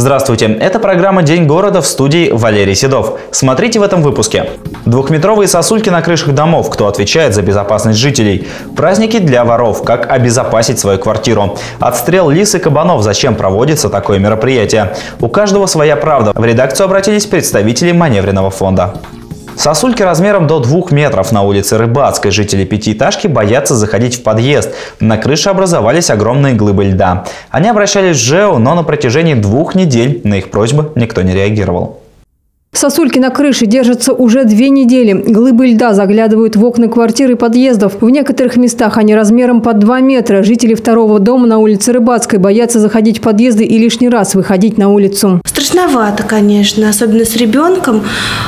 Здравствуйте, это программа «День города» в студии Валерий Седов. Смотрите в этом выпуске. Двухметровые сосульки на крышах домов. Кто отвечает за безопасность жителей? Праздники для воров. Как обезопасить свою квартиру? Отстрел лис и кабанов. Зачем проводится такое мероприятие? У каждого своя правда. В редакцию обратились представители маневренного фонда. Сосульки размером до 2 метров на улице Рыбацкой. Жители пятиэтажки боятся заходить в подъезд. На крыше образовались огромные глыбы льда. Они обращались в ЖЭО, но на протяжении двух недель на их просьбы никто не реагировал. Сосульки на крыше держатся уже две недели. Глыбы льда заглядывают в окна квартир и подъездов. В некоторых местах они размером под 2 метра. Жители второго дома на улице Рыбацкой боятся заходить в подъезды и лишний раз выходить на улицу. Страшновато, конечно, особенно с ребенком.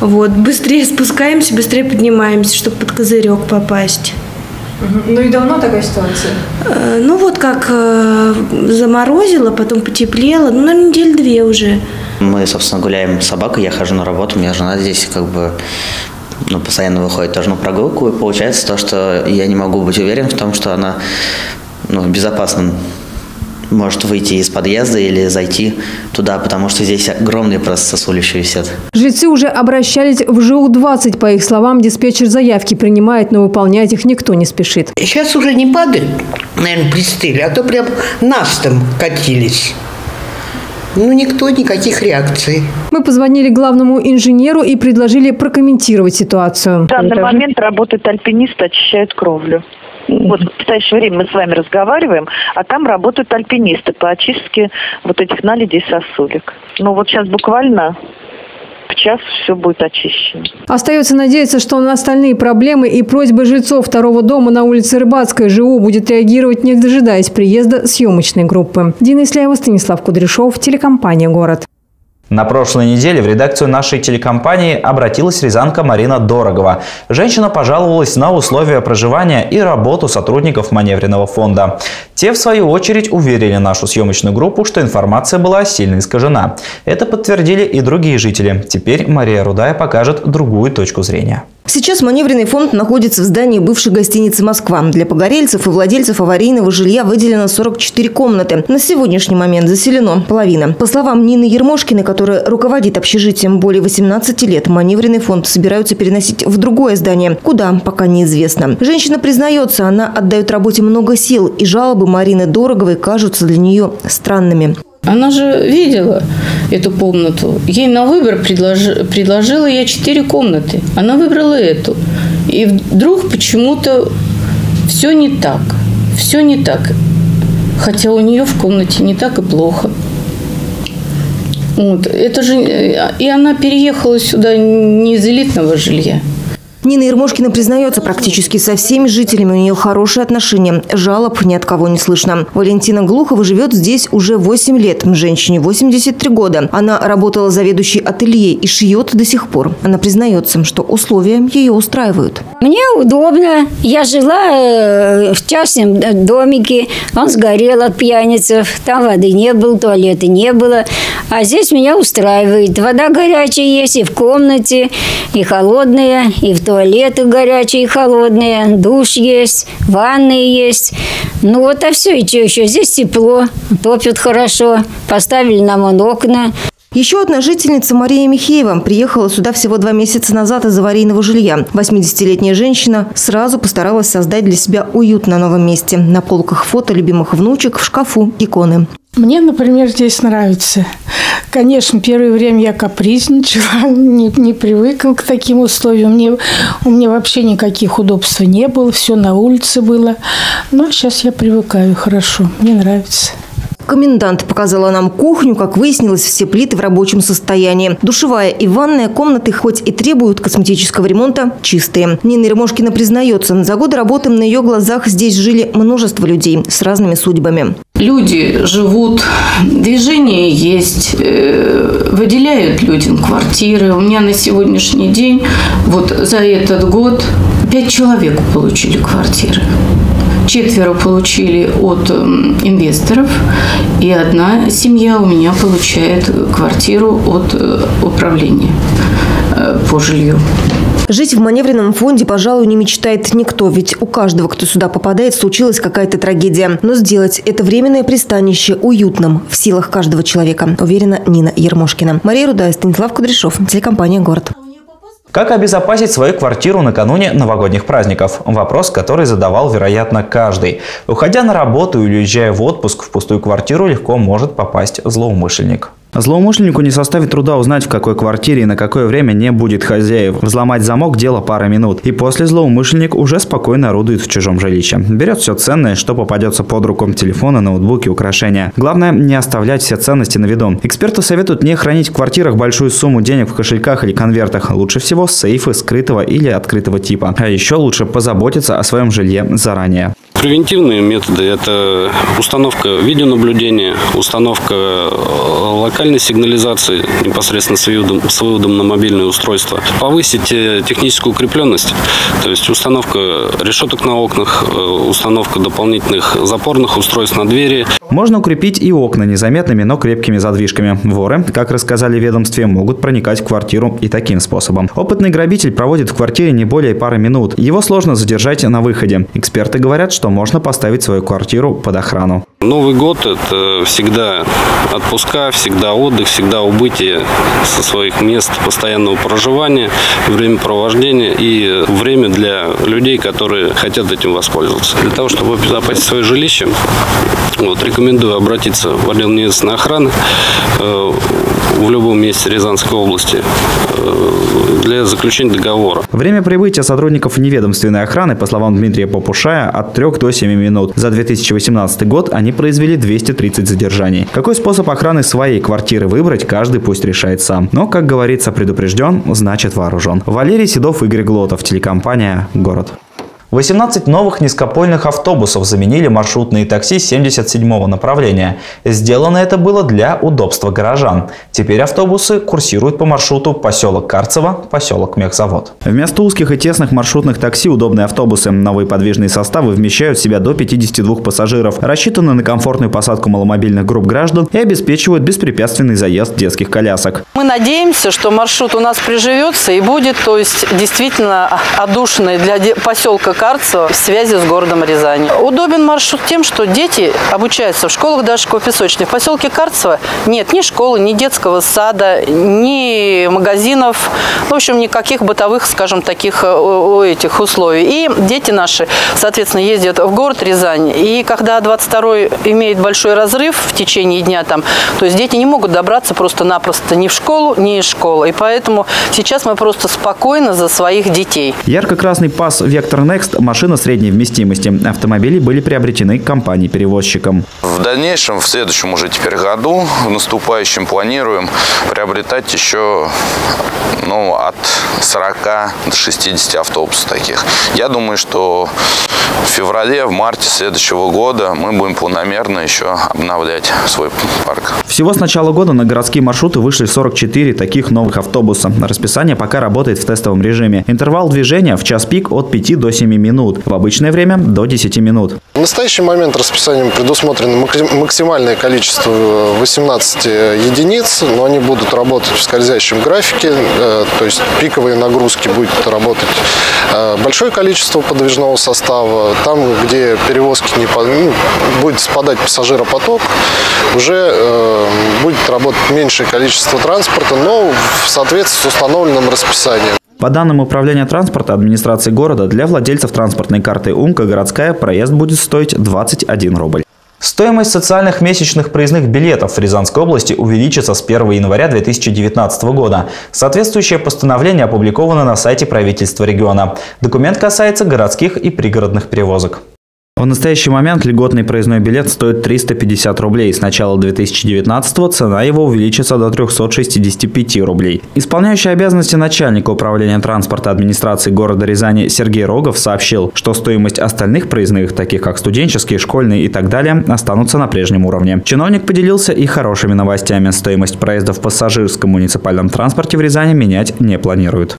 Вот, быстрее спускаемся, быстрее поднимаемся, чтобы под козырек попасть. Ну и давно такая ситуация? Э, Ну вот как э, заморозило, потом потеплело, ну на неделю две уже. Мы, собственно, гуляем с собакой, я хожу на работу, у меня жена здесь как бы ну, постоянно выходит тоже на прогулку, и получается то, что я не могу быть уверен в том, что она ну, безопасно может выйти из подъезда или зайти туда, потому что здесь огромные просто сосулища висят. Жильцы уже обращались в ЖУ-20. По их словам, диспетчер заявки принимает, но выполнять их никто не спешит. Сейчас уже не падают, наверное, пристыли, а то прям настом катились. Ну, никто, никаких реакций. Мы позвонили главному инженеру и предложили прокомментировать ситуацию. В данный момент работают альпинисты, очищают кровлю. Вот в настоящее время мы с вами разговариваем, а там работают альпинисты по очистке вот этих наледей сосулек. Ну вот сейчас буквально в час все будет очищено. Остается надеяться, что на остальные проблемы и просьбы жильцов второго дома на улице Рыбацкой ЖУ будет реагировать, не дожидаясь приезда съемочной группы. Дина Исляева, Станислав Кудряшов, телекомпания «Город». На прошлой неделе в редакцию нашей телекомпании обратилась рязанка Марина Дорогова. Женщина пожаловалась на условия проживания и работу сотрудников маневренного фонда. Те, в свою очередь, уверили нашу съемочную группу, что информация была сильно искажена. Это подтвердили и другие жители. Теперь Мария Рудая покажет другую точку зрения. Сейчас маневренный фонд находится в здании бывшей гостиницы «Москва». Для погорельцев и владельцев аварийного жилья выделено 44 комнаты. На сегодняшний момент заселено половина. По словам Нины Ермошкиной, которая руководит общежитием более 18 лет, маневренный фонд собираются переносить в другое здание. Куда, пока неизвестно. Женщина признается, она отдает работе много сил, и жалобы Марины Дороговой кажутся для нее странными. Она же видела эту комнату. Ей на выбор предложи, предложила я четыре комнаты. Она выбрала эту. И вдруг почему-то все не так. Все не так. Хотя у нее в комнате не так и плохо. Вот. Это же... И она переехала сюда не из элитного жилья. Нина Ермошкина признается, практически со всеми жителями у нее хорошие отношения. Жалоб ни от кого не слышно. Валентина Глухова живет здесь уже 8 лет. Женщине 83 года. Она работала заведующей ателье и шьет до сих пор. Она признается, что условия ее устраивают. Мне удобно. Я жила э, в частном домике. Он сгорел от пьяницев. Там воды не было, туалета не было. А здесь меня устраивает. Вода горячая есть и в комнате, и холодная, и в туалеты горячие и холодные. Душ есть, ванны есть. Ну вот, а все, и что еще? Здесь тепло, топят хорошо. Поставили нам вон окна. Еще одна жительница Мария Михеева приехала сюда всего два месяца назад из аварийного жилья. 80-летняя женщина сразу постаралась создать для себя уют на новом месте. На полках фото любимых внучек, в шкафу иконы. Мне, например, здесь нравится. Конечно, первое время я капризничала, не, не привыкла к таким условиям. Мне, у меня вообще никаких удобств не было, все на улице было. Но сейчас я привыкаю хорошо, мне нравится. Комендант показала нам кухню. Как выяснилось, все плиты в рабочем состоянии. Душевая и ванная комнаты, хоть и требуют косметического ремонта, чистые. Нина Ермошкина признается, за годы работы на ее глазах здесь жили множество людей с разными судьбами. Люди живут, движение есть, э, выделяют людям квартиры. У меня на сегодняшний день, вот за этот год, пять человек получили квартиры. Четверо получили от м, инвесторов, и одна семья у меня получает квартиру от э, управления. э, по жилью. Жить в маневренном фонде, пожалуй, не мечтает никто, ведь у каждого, кто сюда попадает, случилась какая-то трагедия. Но сделать это временное пристанище уютным в силах каждого человека, уверена Нина Ермошкина. Мария Рудая, Станислав Кудряшов, телекомпания «Город». Как обезопасить свою квартиру накануне новогодних праздников? Вопрос, который задавал, вероятно, каждый. Уходя на работу или уезжая в отпуск, в пустую квартиру легко может попасть злоумышленник. Злоумышленнику не составит труда узнать, в какой квартире и на какое время не будет хозяев. Взломать замок – дело пара минут. И после злоумышленник уже спокойно орудует в чужом жилище. Берет все ценное, что попадется под руку – телефоны, ноутбуки, украшения. Главное – не оставлять все ценности на виду. Эксперты советуют не хранить в квартирах большую сумму денег в кошельках или конвертах. Лучше всего сейфы скрытого или открытого типа. А еще лучше позаботиться о своем жилье заранее. Превентивные методы – это установка видеонаблюдения, установка э, локальной сигнализации непосредственно с выводом, с выводом на мобильное устройство, повысить э, техническую укрепленность, то есть установка решеток на окнах, э, установка дополнительных запорных устройств на двери. Можно укрепить и окна незаметными, но крепкими задвижками. Воры, как рассказали ведомстве, могут проникать в квартиру и таким способом. Опытный грабитель проводит в квартире не более пары минут. Его сложно задержать на выходе. Эксперты говорят, что можно поставить свою квартиру под охрану. Новый год – это всегда отпуска, всегда отдых, всегда убытие со своих мест постоянного проживания, времяпровождения и время для людей, которые хотят этим воспользоваться. Для того, чтобы обезопасить свое жилище, вот, рекомендую обратиться в отдел местной охраны э, в любом месте Рязанской области э, для заключения договора. Время прибытия сотрудников неведомственной охраны, по словам Дмитрия Попушая, от 3 до 7 минут. За 2018 год они произвели 230 задержаний. Какой способ охраны своей квартиры выбрать, каждый пусть решает сам. Но, как говорится, предупрежден, значит вооружен. Валерий Седов, Игорь Глотов, телекомпания «Город». 18 новых низкопольных автобусов заменили маршрутные такси 77-го направления. Сделано это было для удобства горожан. Теперь автобусы курсируют по маршруту поселок Карцево, поселок Мехзавод. Вместо узких и тесных маршрутных такси удобные автобусы. Новые подвижные составы вмещают в себя до 52 пассажиров, рассчитаны на комфортную посадку маломобильных групп граждан и обеспечивают беспрепятственный заезд детских колясок. Мы надеемся, что маршрут у нас приживется и будет, то есть действительно одушенный для поселка Карцево в связи с городом Рязани. Удобен маршрут тем, что дети обучаются в школах Дашкова песочной. В поселке Карцево нет ни школы, ни детского сада, ни магазинов, в общем, никаких бытовых, скажем, таких э, этих условий. И дети наши, соответственно, ездят в город Рязань. И когда 22-й имеет большой разрыв в течение дня там, то есть дети не могут добраться просто-напросто ни в школу, ни из школы. И поэтому сейчас мы просто спокойно за своих детей. Ярко-красный пас «Вектор Next» машина средней вместимости. Автомобили были приобретены компанией-перевозчиком. В дальнейшем, в следующем уже теперь году, в наступающем планируем приобретать еще ну, от 40 до 60 автобусов таких. Я думаю, что в феврале, в марте следующего года мы будем планомерно еще обновлять свой парк. Всего с начала года на городские маршруты вышли 44 таких новых автобуса. Расписание пока работает в тестовом режиме. Интервал движения в час пик от 5 до 7 минут. В обычное время до 10 минут. В настоящий момент расписанием предусмотрено максимальное количество 18 единиц, но они будут работать в скользящем графике, э, то есть пиковые нагрузки будет работать э, большое количество подвижного состава. Там, где перевозки не ну, будет спадать пассажиропоток, уже э, будет работать меньшее количество транспорта, но в соответствии с установленным расписанием. По данным Управления транспорта администрации города, для владельцев транспортной карты «Умка» городская проезд будет стоить 21 рубль. Стоимость социальных месячных проездных билетов в Рязанской области увеличится с 1 января 2019 года. Соответствующее постановление опубликовано на сайте правительства региона. Документ касается городских и пригородных перевозок. В настоящий момент льготный проездной билет стоит 350 рублей. С начала 2019 цена его увеличится до 365 рублей. Исполняющий обязанности начальника управления транспорта администрации города Рязани Сергей Рогов сообщил, что стоимость остальных проездных, таких как студенческие, школьные и так далее, останутся на прежнем уровне. Чиновник поделился и хорошими новостями. Стоимость проезда в пассажирском муниципальном транспорте в Рязани менять не планируют.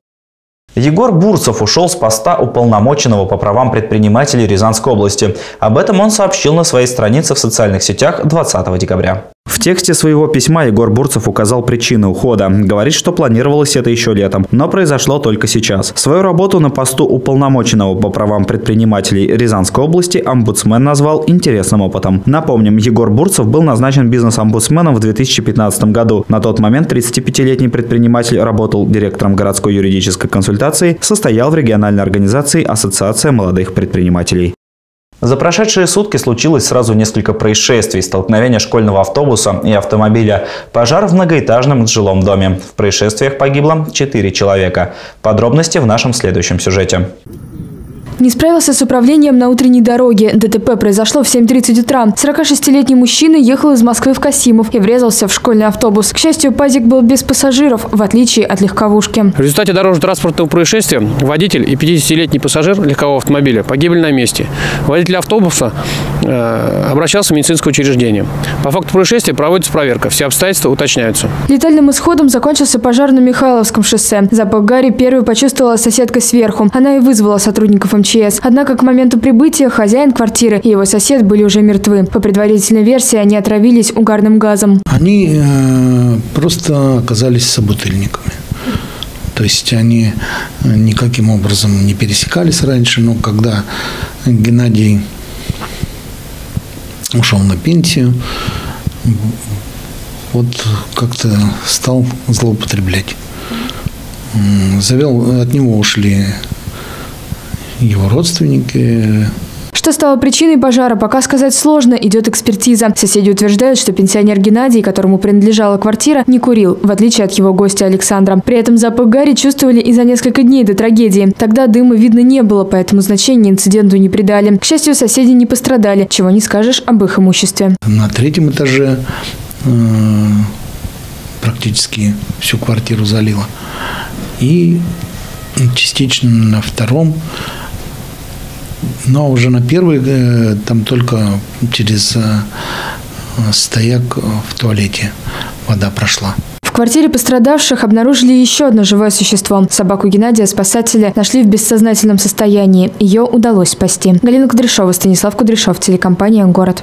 Егор Бурцев ушел с поста уполномоченного по правам предпринимателей Рязанской области. Об этом он сообщил на своей странице в социальных сетях 20 декабря. Тексте своего письма Егор Бурцев указал причины ухода. Говорит, что планировалось это еще летом, но произошло только сейчас. Свою работу на посту уполномоченного по правам предпринимателей Рязанской области омбудсмен назвал интересным опытом. Напомним, Егор Бурцев был назначен бизнес-омбудсменом в 2015 году. На тот момент 35-летний предприниматель работал директором городской юридической консультации, состоял в региональной организации Ассоциация молодых предпринимателей. За прошедшие сутки случилось сразу несколько происшествий, столкновения школьного автобуса и автомобиля, пожар в многоэтажном жилом доме. В происшествиях погибло 4 человека. Подробности в нашем следующем сюжете. Не справился с управлением на утренней дороге. ДТП произошло в 7.30 утра. 46-летний мужчина ехал из Москвы в Касимов и врезался в школьный автобус. К счастью, пазик был без пассажиров, в отличие от легковушки. В результате дорожно-транспортного происшествия водитель и 50-летний пассажир легкового автомобиля погибли на месте. Водитель автобуса обращался в медицинское учреждение. По факту происшествия проводится проверка. Все обстоятельства уточняются. Летальным исходом закончился пожар на Михайловском шоссе. Запах гари первой почувствовала соседка сверху. Она и вызвала сотрудников МЧС. МЧС. Однако к моменту прибытия хозяин квартиры и его сосед были уже мертвы. По предварительной версии, они отравились угарным газом. Они э, просто оказались собутыльниками. То есть они э, никаким образом не пересекались раньше, но когда Геннадий ушел на пенсию, вот как-то стал злоупотреблять. Завел, от него ушли его родственники. Что стало причиной пожара, пока сказать сложно, идет экспертиза. Соседи утверждают, что пенсионер Геннадий, которому принадлежала квартира, не курил, в отличие от его гостя Александра. При этом запах гари чувствовали и за несколько дней до трагедии. Тогда дыма видно не было, поэтому значения инциденту не придали. К счастью, соседи не пострадали, чего не скажешь об их имуществе. На третьем этаже э, практически всю квартиру залило. И частично на втором но уже на первый э, там только через э, стояк в туалете вода прошла. В квартире пострадавших обнаружили еще одно живое существо. Собаку Геннадия спасатели нашли в бессознательном состоянии. Ее удалось спасти. Галина Кудряшова, Станислав Кудряшов, телекомпания «Город».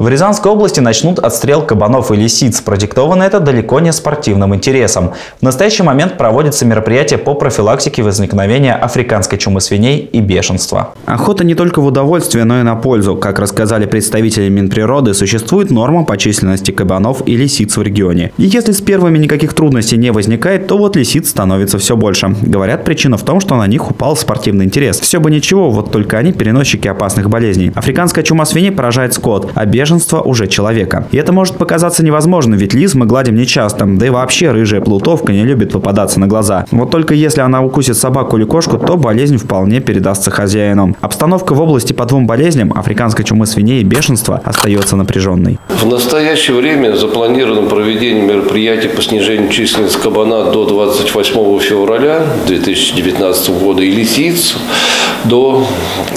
В Рязанской области начнут отстрел кабанов и лисиц. Продиктовано это далеко не спортивным интересом. В настоящий момент проводится мероприятие по профилактике возникновения африканской чумы свиней и бешенства. Охота не только в удовольствие, но и на пользу. Как рассказали представители Минприроды, существует норма по численности кабанов и лисиц в регионе. И если с первыми никаких трудностей не возникает, то вот лисиц становится все больше. Говорят, причина в том, что на них упал спортивный интерес. Все бы ничего, вот только они переносчики опасных болезней. Африканская чума свиней поражает скот, а бешенство бешенства уже человека. И это может показаться невозможным, ведь лис мы гладим нечасто, да и вообще рыжая плутовка не любит попадаться на глаза. Вот только если она укусит собаку или кошку, то болезнь вполне передастся хозяину. Обстановка в области по двум болезням, африканской чумы свиней и бешенства, остается напряженной. В настоящее время запланировано проведение мероприятий по снижению численности кабана до 28 февраля 2019 года и лисиц до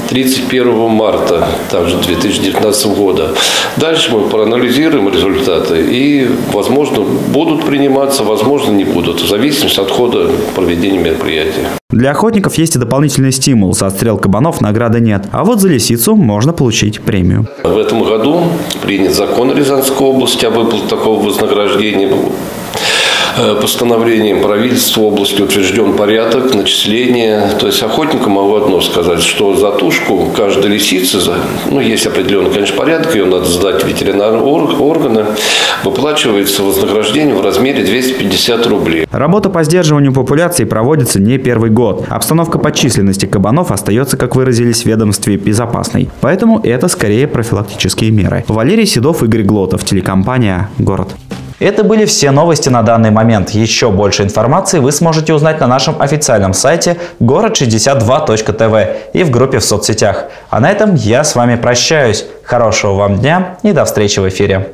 31 марта также 2019 года. Дальше мы проанализируем результаты и, возможно, будут приниматься, возможно, не будут, в зависимости от хода проведения мероприятия. Для охотников есть и дополнительный стимул. За отстрел кабанов награды нет. А вот за лисицу можно получить премию. В этом году принят закон Рязанской области об выплате такого вознаграждения. Э, постановлением правительства области утвержден порядок начисления. То есть охотнику могу одно сказать, что за тушку каждой лисицы, ну, есть определенный, конечно, порядок, ее надо сдать ветеринарные органы, выплачивается вознаграждение в размере 250 рублей. Работа по сдерживанию популяции проводится не первый год. Обстановка по численности кабанов остается, как выразились в ведомстве, безопасной. Поэтому это скорее профилактические меры. Валерий Седов, Игорь Глотов, телекомпания «Город». Это были все новости на данный момент. Еще больше информации вы сможете узнать на нашем официальном сайте город62.тв и в группе в соцсетях. А на этом я с вами прощаюсь. Хорошего вам дня и до встречи в эфире.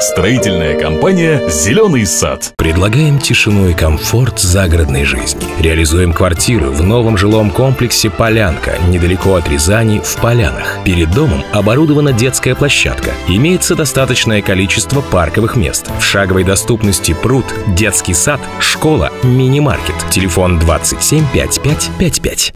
Строительная компания «Зеленый сад». Предлагаем тишину и комфорт загородной жизни. Реализуем квартиру в новом жилом комплексе «Полянка», недалеко от Рязани, в Полянах. Перед домом оборудована детская площадка. Имеется достаточное количество парковых мест. В шаговой доступности пруд, детский сад, школа, мини-маркет. Телефон 27 55 55.